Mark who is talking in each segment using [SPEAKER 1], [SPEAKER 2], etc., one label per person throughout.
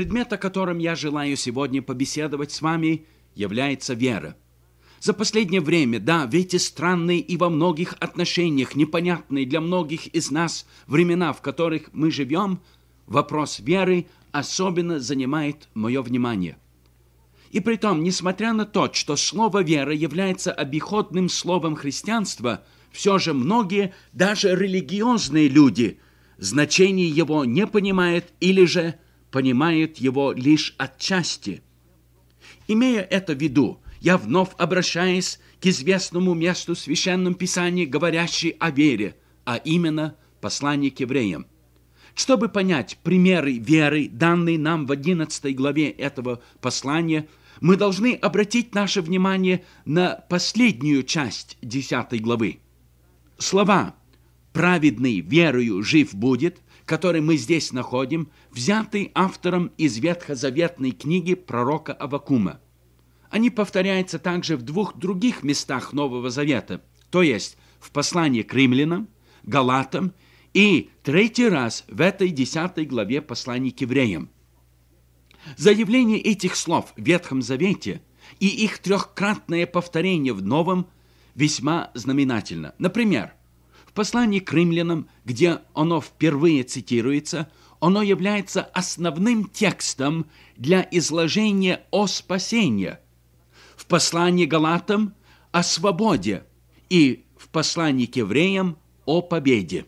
[SPEAKER 1] Предмет, о котором я желаю сегодня побеседовать с вами, является вера. За последнее время, да, в эти странные и во многих отношениях непонятные для многих из нас времена, в которых мы живем, вопрос веры особенно занимает мое внимание. И при том, несмотря на то, что слово «вера» является обиходным словом христианства, все же многие, даже религиозные люди, значение его не понимают или же понимают его лишь отчасти. Имея это в виду, я вновь обращаюсь к известному месту в Священном Писании, говорящей о вере, а именно послание к евреям. Чтобы понять примеры веры, данные нам в 11 главе этого послания, мы должны обратить наше внимание на последнюю часть 10 главы. Слова «праведный верою жив будет», которые мы здесь находим, взяты автором из ветхозаветной книги пророка Авакума – они повторяются также в двух других местах Нового Завета, то есть в послании к римлянам, галатам и третий раз в этой десятой главе послания к евреям. Заявление этих слов в Ветхом Завете и их трехкратное повторение в Новом весьма знаменательно. Например, в послании к римлянам, где оно впервые цитируется, оно является основным текстом для изложения о спасении – в послании Галатам о свободе и в послании к евреям о победе.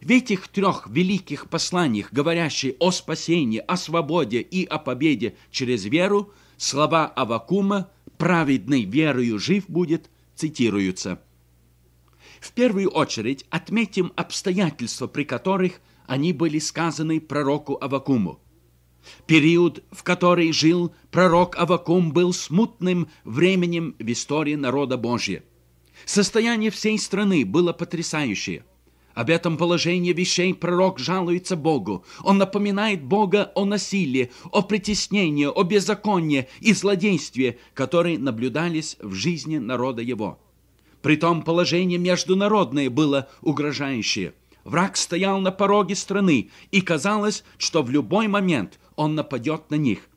[SPEAKER 1] В этих трех великих посланиях, говорящих о спасении, о свободе и о победе через веру, слова Авакума «праведный верою жив будет» цитируются. В первую очередь отметим обстоятельства, при которых они были сказаны пророку Авакуму. Период, в который жил пророк Авакум, был смутным временем в истории народа Божьего. Состояние всей страны было потрясающее. Об этом положении вещей пророк жалуется Богу. Он напоминает Бога о насилии, о притеснении, о беззаконии и злодействе, которые наблюдались в жизни народа его. Притом положение международное было угрожающее. Враг стоял на пороге страны, и казалось, что в любой момент он нападет на них.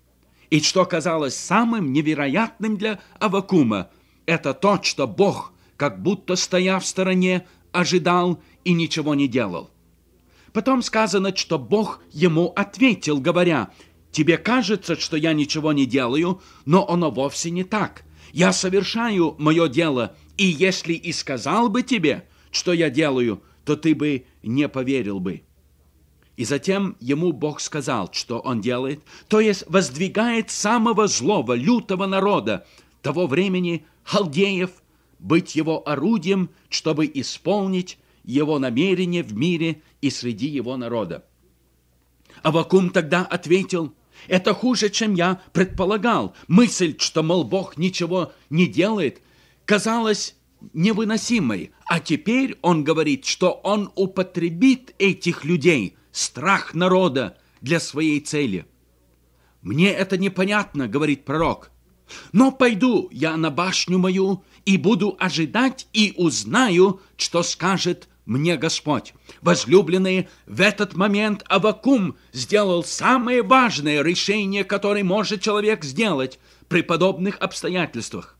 [SPEAKER 1] И что казалось самым невероятным для Авакума, это то, что Бог, как будто стоя в стороне, ожидал и ничего не делал. Потом сказано, что Бог ему ответил, говоря, «Тебе кажется, что я ничего не делаю, но оно вовсе не так. Я совершаю мое дело, и если и сказал бы тебе, что я делаю, то ты бы не поверил бы». И затем ему Бог сказал, что он делает, то есть воздвигает самого злого, лютого народа того времени, халдеев, быть его орудием, чтобы исполнить его намерение в мире и среди его народа. Авакум тогда ответил, это хуже, чем я предполагал. Мысль, что, мол, Бог ничего не делает, казалась невыносимой. А теперь он говорит, что он употребит этих людей – страх народа для своей цели. «Мне это непонятно», — говорит пророк. «Но пойду я на башню мою и буду ожидать и узнаю, что скажет мне Господь». Возлюбленные, в этот момент Авакум сделал самое важное решение, которое может человек сделать при подобных обстоятельствах.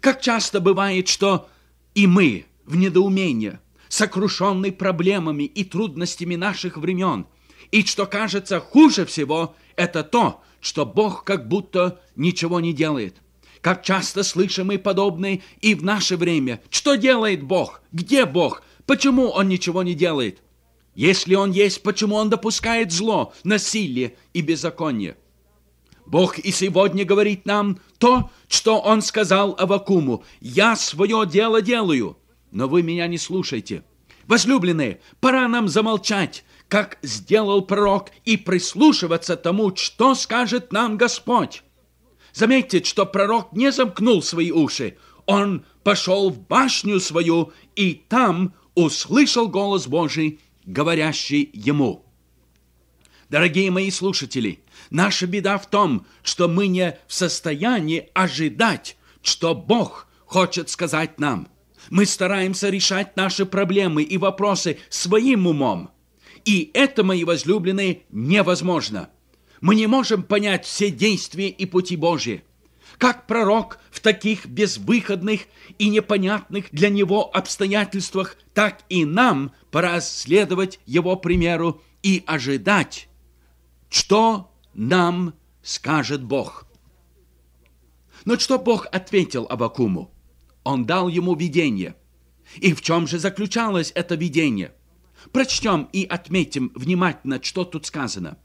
[SPEAKER 1] Как часто бывает, что и мы в недоумении – сокрушенный проблемами и трудностями наших времен. И что кажется хуже всего, это то, что Бог как будто ничего не делает. Как часто слышим мы подобное и в наше время. Что делает Бог? Где Бог? Почему Он ничего не делает? Если Он есть, почему Он допускает зло, насилие и беззаконие? Бог и сегодня говорит нам то, что Он сказал Авакуму. «Я свое дело делаю, но вы меня не слушайте. Возлюбленные, пора нам замолчать, как сделал пророк, и прислушиваться тому, что скажет нам Господь. Заметьте, что пророк не замкнул свои уши. Он пошел в башню свою и там услышал голос Божий, говорящий ему. Дорогие мои слушатели, наша беда в том, что мы не в состоянии ожидать, что Бог хочет сказать нам – мы стараемся решать наши проблемы и вопросы своим умом. И это, мои возлюбленные, невозможно. Мы не можем понять все действия и пути Божьи. Как пророк в таких безвыходных и непонятных для него обстоятельствах, так и нам пора следовать его примеру и ожидать, что нам скажет Бог. Но что Бог ответил Авакуму? Он дал ему видение. И в чем же заключалось это видение? Прочтем и отметим внимательно, что тут сказано.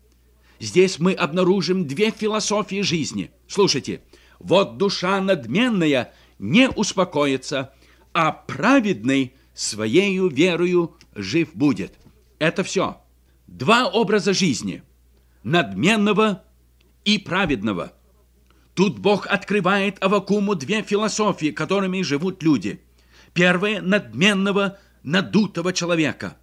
[SPEAKER 1] Здесь мы обнаружим две философии жизни. Слушайте, вот душа надменная не успокоится, а праведный своею верою жив будет. Это все. Два образа жизни. Надменного и праведного. Тут Бог открывает Авакуму две философии, которыми живут люди. Первое – надменного, надутого человека.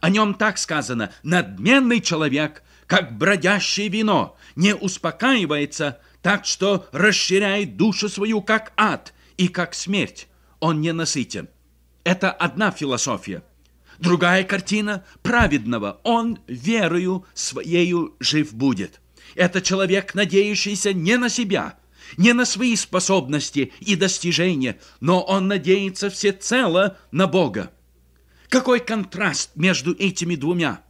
[SPEAKER 1] О нем так сказано – надменный человек, как бродящее вино, не успокаивается, так что расширяет душу свою, как ад и как смерть. Он не насытен. Это одна философия. Другая картина праведного. Он верою своею жив будет. Это человек, надеющийся не на себя, не на свои способности и достижения, но он надеется всецело на Бога. Какой контраст между этими двумя?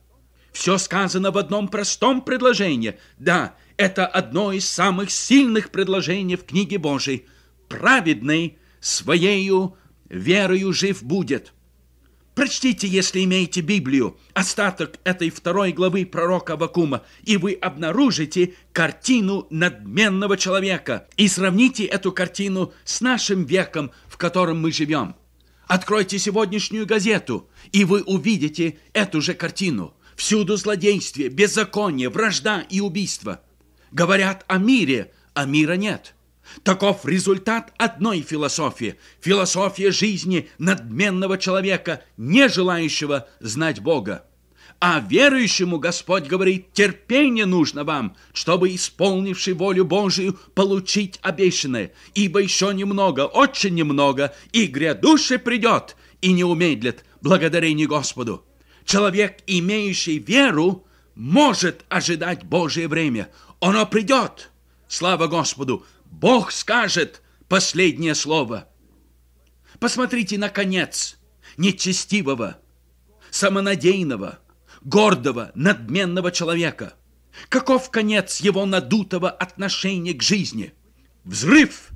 [SPEAKER 1] Все сказано в одном простом предложении. Да, это одно из самых сильных предложений в книге Божией. Праведный своею верою жив будет. Прочтите, если имеете Библию, остаток этой второй главы пророка Вакума, и вы обнаружите картину надменного человека и сравните эту картину с нашим веком, в котором мы живем. Откройте сегодняшнюю газету, и вы увидите эту же картину. Всюду злодействие, беззаконие, вражда и убийство. Говорят о мире, а мира нет. Таков результат одной философии. Философия жизни надменного человека, не желающего знать Бога. А верующему Господь говорит, терпение нужно вам, чтобы, исполнивший волю Божию, получить обещанное. Ибо еще немного, очень немного, и грядущий придет, и не умедлит, благодарение Господу. Человек, имеющий веру, может ожидать Божье время. Оно придет. Слава Господу! Бог скажет последнее слово. Посмотрите на конец нечестивого, самонадеянного, гордого, надменного человека. Каков конец его надутого отношения к жизни? Взрыв!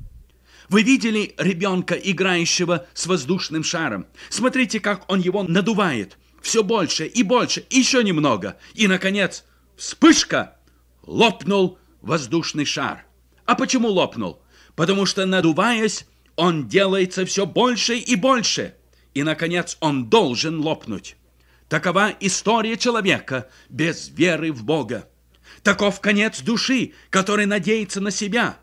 [SPEAKER 1] Вы видели ребенка, играющего с воздушным шаром? Смотрите, как он его надувает. Все больше и больше, еще немного. И, наконец, вспышка! Лопнул воздушный шар. А почему лопнул? Потому что, надуваясь, он делается все больше и больше. И, наконец, он должен лопнуть. Такова история человека без веры в Бога. Таков конец души, который надеется на себя.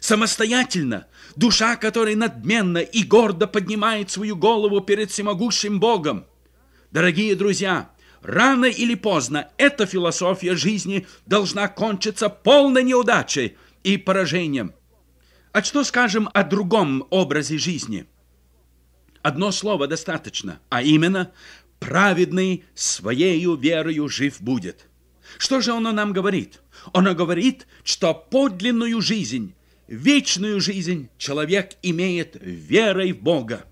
[SPEAKER 1] Самостоятельно, душа, которая надменно и гордо поднимает свою голову перед всемогущим Богом. Дорогие друзья, рано или поздно эта философия жизни должна кончиться полной неудачей – и поражением. А что скажем о другом образе жизни? Одно слово достаточно, а именно «праведный своею верою жив будет». Что же оно нам говорит? Оно говорит, что подлинную жизнь, вечную жизнь человек имеет верой в Бога.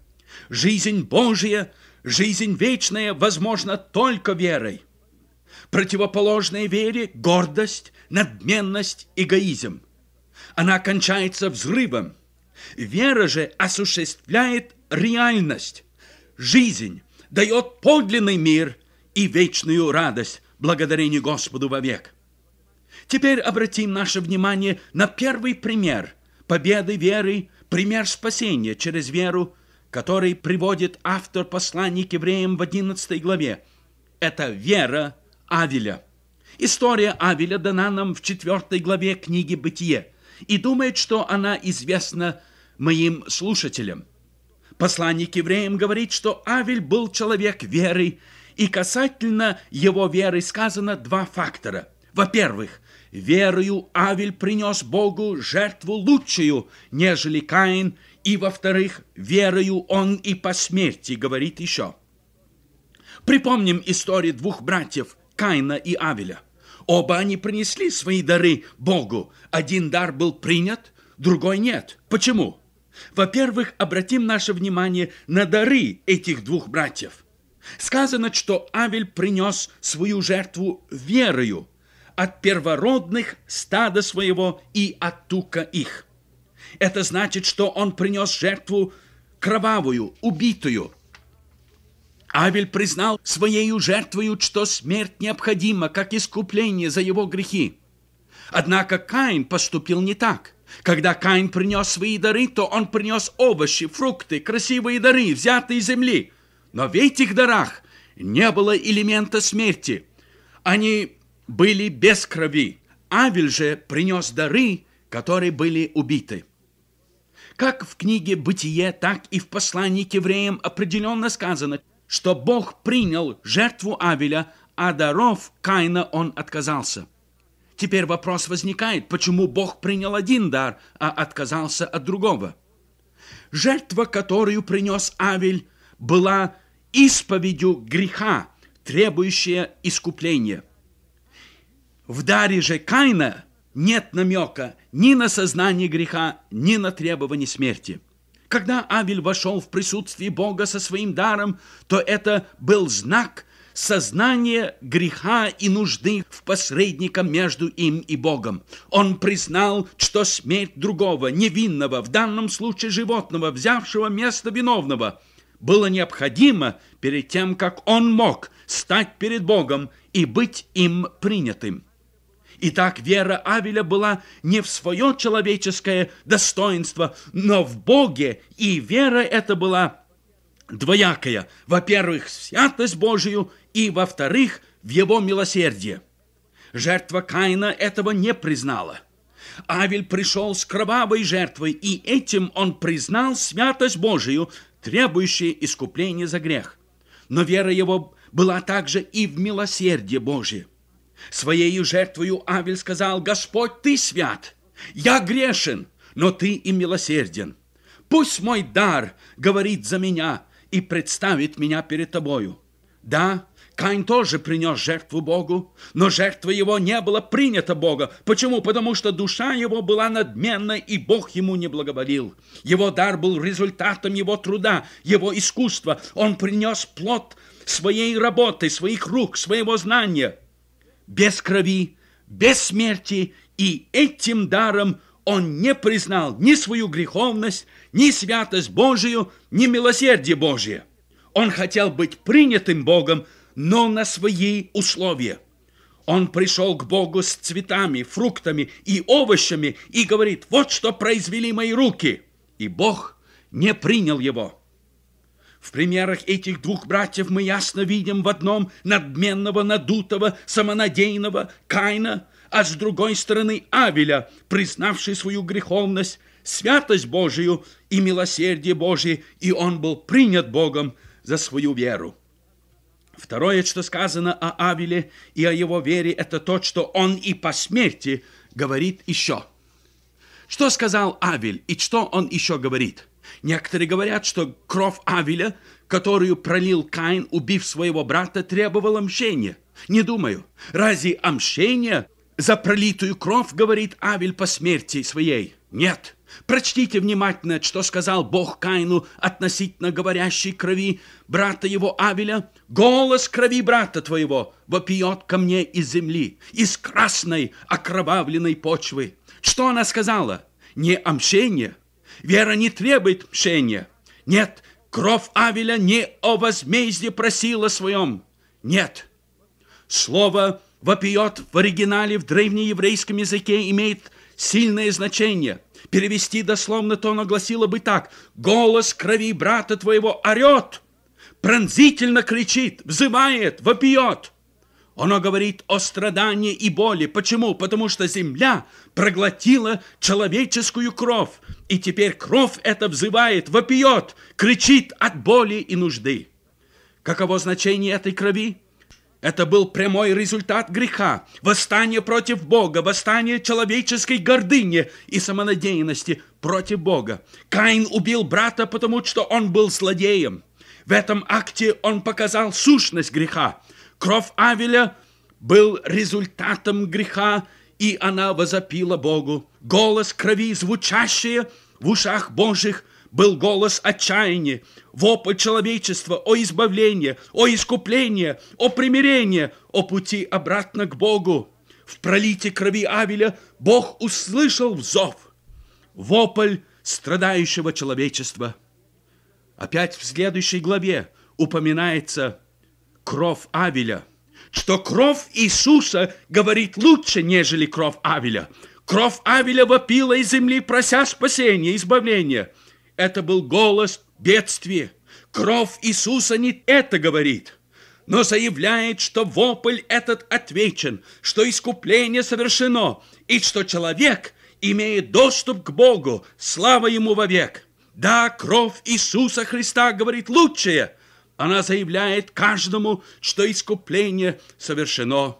[SPEAKER 1] Жизнь Божия, жизнь вечная возможна только верой. Противоположная вере – гордость, надменность, эгоизм она кончается взрывом. Вера же осуществляет реальность, жизнь, дает подлинный мир и вечную радость благодарение Господу вовек. Теперь обратим наше внимание на первый пример победы веры, пример спасения через веру, который приводит автор послания к евреям в 11 главе. Это вера Авеля. История Авеля дана нам в 4 главе книги «Бытие» и думает, что она известна моим слушателям. Посланник евреям говорит, что Авель был человек веры, и касательно его веры сказано два фактора. Во-первых, верою Авель принес Богу жертву лучшую, нежели Каин, и, во-вторых, верою он и по смерти говорит еще. Припомним историю двух братьев, Каина и Авеля. Оба они принесли свои дары Богу. Один дар был принят, другой нет. Почему? Во-первых, обратим наше внимание на дары этих двух братьев. Сказано, что Авель принес свою жертву верою от первородных стада своего и от тука их. Это значит, что он принес жертву кровавую, убитую. Авель признал своей жертвою, что смерть необходима, как искупление за его грехи. Однако Каин поступил не так. Когда Каин принес свои дары, то он принес овощи, фрукты, красивые дары, взятые из земли. Но в этих дарах не было элемента смерти. Они были без крови. Авель же принес дары, которые были убиты. Как в книге «Бытие», так и в послании к евреям определенно сказано, что Бог принял жертву Авеля, а даров Каина он отказался. Теперь вопрос возникает, почему Бог принял один дар, а отказался от другого? Жертва, которую принес Авель, была исповедью греха, требующая искупления. В даре же Каина нет намека ни на сознание греха, ни на требование смерти. Когда Авель вошел в присутствие Бога со своим даром, то это был знак сознание греха и нужды в посредника между им и Богом. Он признал, что смерть другого, невинного, в данном случае животного, взявшего место виновного, было необходимо перед тем, как он мог стать перед Богом и быть им принятым. Итак, вера Авеля была не в свое человеческое достоинство, но в Боге, и вера эта была двоякая. Во-первых, святость Божию, и, во-вторых, в его милосердие. Жертва Каина этого не признала. Авель пришел с кровавой жертвой, и этим он признал святость Божию, требующую искупления за грех. Но вера его была также и в милосердие Божие. Своею жертвою Авель сказал, «Господь, ты свят, я грешен, но ты и милосерден. Пусть мой дар говорит за меня и представит меня перед тобою. Да, Каин тоже принес жертву Богу, но жертва его не была принята Бога. Почему? Потому что душа его была надменна, и Бог ему не благоволил. Его дар был результатом его труда, его искусства. Он принес плод своей работы, своих рук, своего знания. Без крови, без смерти, и этим даром он не признал ни свою греховность, ни святость Божию, ни милосердие Божие. Он хотел быть принятым Богом, но на свои условия. Он пришел к Богу с цветами, фруктами и овощами и говорит, вот что произвели мои руки. И Бог не принял его. В примерах этих двух братьев мы ясно видим в одном надменного, надутого, самонадеянного Каина, а с другой стороны Авеля, признавший свою греховность, святость Божию и милосердие Божие, и он был принят Богом за свою веру. Второе, что сказано о Авеле и о его вере, это то, что он и по смерти говорит еще. Что сказал Авель и что он еще говорит? Некоторые говорят, что кровь Авеля, которую пролил Каин, убив своего брата, требовала мщения. Не думаю. Разве о за пролитую кровь говорит Авель по смерти своей? Нет. Прочтите внимательно, что сказал Бог Каину относительно говорящей крови брата его Авеля. «Голос крови брата твоего вопиет ко мне из земли, из красной окровавленной почвы». Что она сказала? Не о. Вера не требует мщения. Нет, кровь Авеля не о возмездии просила своем. Нет. Слово «вопиет» в оригинале в древнееврейском языке имеет сильное значение – Перевести дословно то оно гласило бы так. «Голос крови брата твоего орет, пронзительно кричит, взывает, вопиет». Оно говорит о страдании и боли. Почему? Потому что земля проглотила человеческую кровь, и теперь кровь эта взывает, вопиет, кричит от боли и нужды. Каково значение этой крови? Это был прямой результат греха, восстание против Бога, восстание человеческой гордыни и самонадеянности против Бога. Каин убил брата, потому что он был злодеем. В этом акте он показал сущность греха. Кровь Авеля был результатом греха, и она возопила Богу. Голос крови, звучащий в ушах Божьих, был голос отчаяния, вопль человечества о избавлении, о искуплении, о примирении, о пути обратно к Богу. В пролите крови Авеля Бог услышал взов, вопль страдающего человечества. Опять в следующей главе упоминается кровь Авеля, что кровь Иисуса говорит лучше, нежели кровь Авеля. Кровь Авеля вопила из земли, прося спасения, избавления. Это был голос бедствия. Кровь Иисуса не это говорит, но заявляет, что вопль этот отвечен, что искупление совершено, и что человек имеет доступ к Богу, слава Ему вовек. Да, кровь Иисуса Христа говорит лучшее. Она заявляет каждому, что искупление совершено.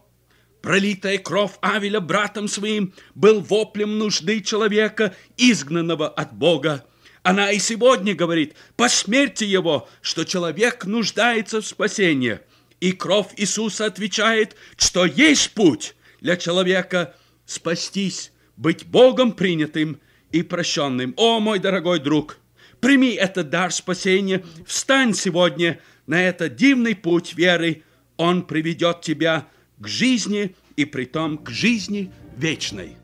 [SPEAKER 1] Пролитая кровь Авеля братом своим был воплем нужды человека, изгнанного от Бога. Она и сегодня говорит по смерти его, что человек нуждается в спасении. И кровь Иисуса отвечает, что есть путь для человека спастись, быть Богом принятым и прощенным. О, мой дорогой друг! Прими этот дар спасения, встань сегодня на этот дивный путь веры. Он приведет тебя к жизни и притом к жизни вечной.